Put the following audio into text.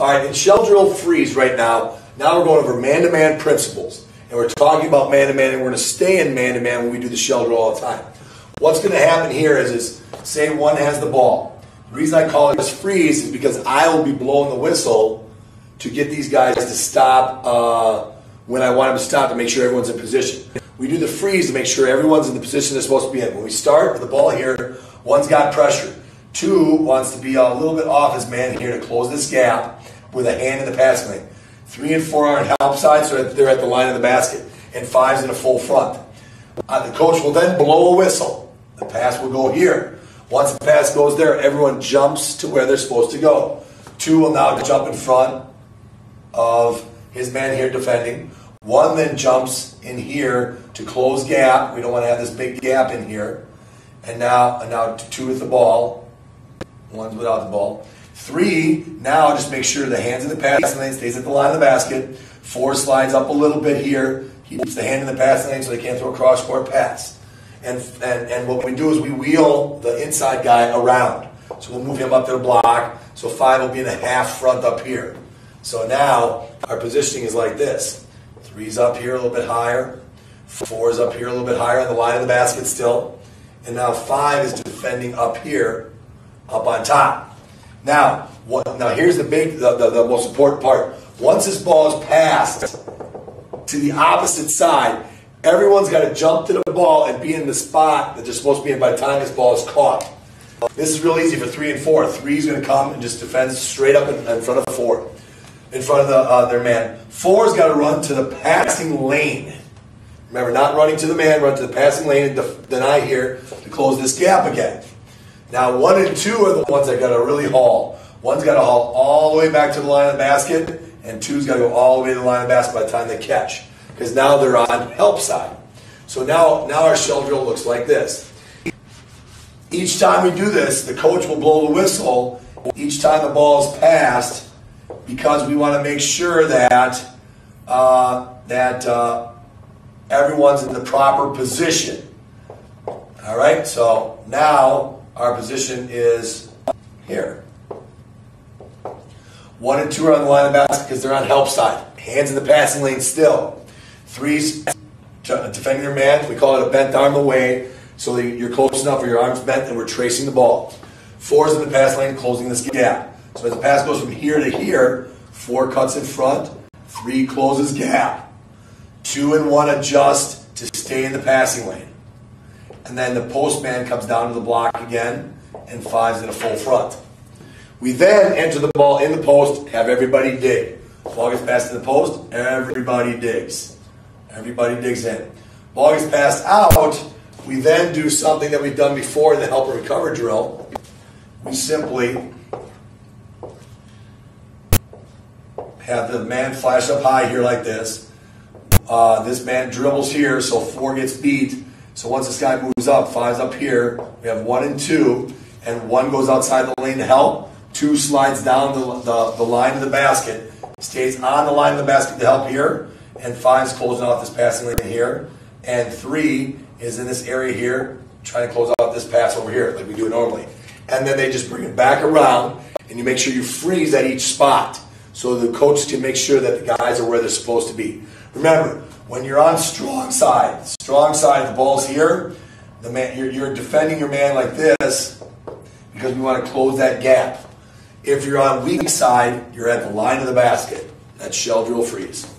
All right, in shell drill freeze right now, now we're going over man-to-man principles. And we're talking about man-to-man, and we're going to stay in man-to-man when we do the shell drill all the time. What's going to happen here is, is say one has the ball. The reason I call it freeze is because I will be blowing the whistle to get these guys to stop uh, when I want them to stop to make sure everyone's in position. We do the freeze to make sure everyone's in the position they're supposed to be in. When we start with the ball here, one's got pressure. Two wants to be a little bit off his man here to close this gap with a hand in the passing lane. Three and four are on help side, so they're at the line of the basket. And five's in a full front. Uh, the coach will then blow a whistle. The pass will go here. Once the pass goes there, everyone jumps to where they're supposed to go. Two will now jump in front of his man here defending. One then jumps in here to close gap. We don't want to have this big gap in here. And now, and now two with the ball. One's without the ball. Three, now just make sure the hands in the passing lane stays at the line of the basket. Four slides up a little bit here. He keeps the hand in the passing lane so they can't throw a cross court pass. And, and, and what we do is we wheel the inside guy around. So we'll move him up to the block. So five will be in a half front up here. So now our positioning is like this. Three's up here a little bit higher. Four's up here a little bit higher on the line of the basket still. And now five is defending up here, up on top. Now, what, now here's the big, the, the, the most important part. Once this ball is passed to the opposite side, everyone's got to jump to the ball and be in the spot that they're supposed to be in by the time this ball is caught. This is real easy for three and four. Three's going to come and just defend straight up in, in front of four, in front of the, uh, their man. Four's got to run to the passing lane. Remember, not running to the man, run to the passing lane and def- deny here to close this gap again. Now, one and two are the ones that got to really haul. One's got to haul all the way back to the line of the basket, and two's got to go all the way to the line of the basket by the time they catch. Because now they're on help side. So now, now our shell drill looks like this. Each time we do this, the coach will blow the whistle each time the ball is passed because we want to make sure that uh, that uh, everyone's in the proper position. All right, so now our position is here. One and two are on the line of basket because they're on help side. Hands in the passing lane still. Three's defending their man. We call it a bent arm away. So you're close enough where your arm's bent and we're tracing the ball. Four's in the pass lane, closing this gap. So as the pass goes from here to here, four cuts in front, three closes gap. Two and one adjust to stay in the passing lane. And then the postman comes down to the block again, and five's in a full front. We then enter the ball in the post, have everybody dig. Ball gets passed to the post, everybody digs. Everybody digs in. Ball gets passed out, we then do something that we've done before in the help and recover drill. We simply have the man flash up high here like this. Uh, this man dribbles here, so four gets beat. So once this guy moves up, five's up here. We have one and two, and one goes outside the lane to help. Two slides down the, the, the line of the basket, stays on the line of the basket to help here, and five's closing off this passing lane here. And three is in this area here, trying to close out this pass over here, like we do normally. And then they just bring it back around, and you make sure you freeze at each spot so the coach can make sure that the guys are where they're supposed to be. Remember, when you're on strong side, strong side, the ball's here, the man, you're, you're defending your man like this because we want to close that gap. If you're on weak side, you're at the line of the basket. That's shell drill freeze.